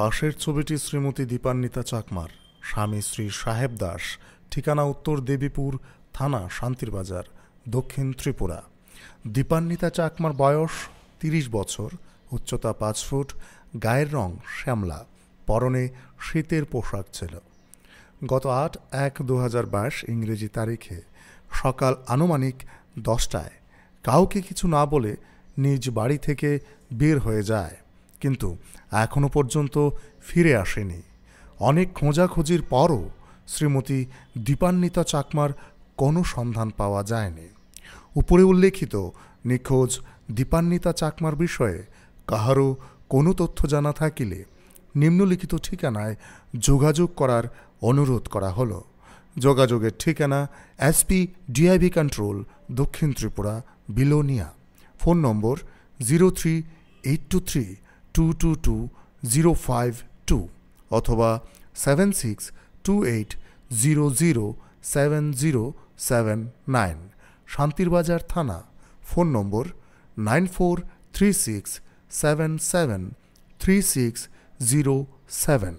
পাশের ছবিটি শ্রীমতী দীপান্বিতা চাকমার, স্বামী শ্রী সাহেব দাস, ঠিকানা উত্তর দেবীপুর, থানা শান্তির বাজার দক্ষিণ ত্রিপুরা। দীপান্বিতা চাকমার বয়স তিরিশ বছর, উচ্চতা পাঁচ ফুট, গায়ের রং শ্যামলা, পরনে শীতের পোশাক ছিল। গত আট এক দু ইংরেজি তারিখে সকাল আনুমানিক দশটায় কাউকে কিছু না বলে নিজ বাড়ি থেকে বের হয়ে যায়। কিন্তু এখনও পর্যন্ত ফিরে আসেনি। অনেক খোঁজাখুঁজির পরও শ্রীমতী দীপান্বিতা চাকমার কোনো সন্ধান পাওয়া যায়নি। উপরে উল্লেখিত নিখোঁজ দীপান্বিতা চাকমার বিষয়ে কাহারও কোনো তথ্য জানা থাকিলে নিম্নলিখিত ঠিকানায় যোগাযোগ করার অনুরোধ করা হলো। যোগাযোগের ঠিকানা এসপি ডিআইবি কন্ট্রোল, দক্ষিণ Tripura, Belonia. Phone number zero three eight two three two two two zero five two অথবা seven six two eight zero zero seven zero seven nine Santirbazar থানা, phone number nine four three six seven seven three six zero seven